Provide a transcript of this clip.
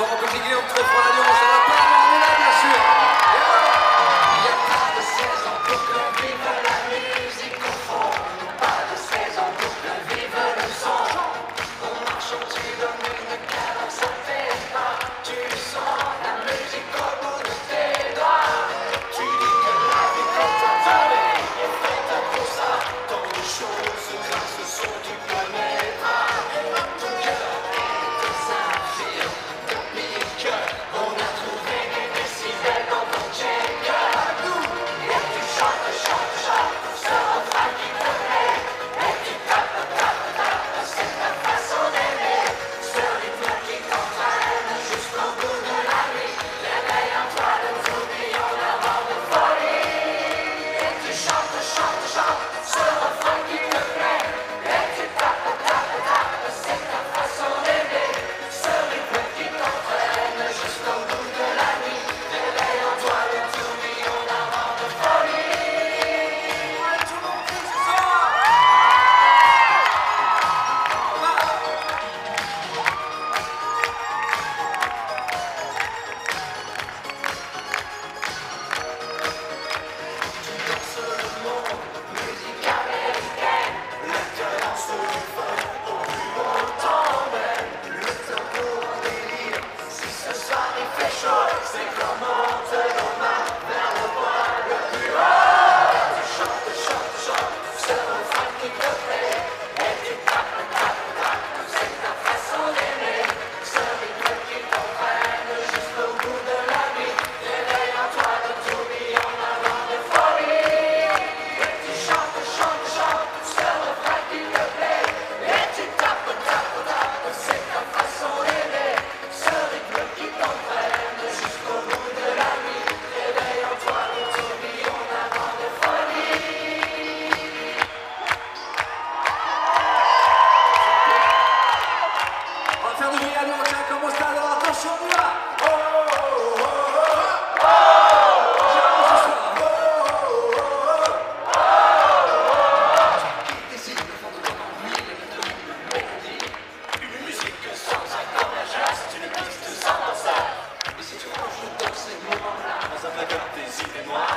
Znowu będzie grał, kto chwalił, może Atenção, e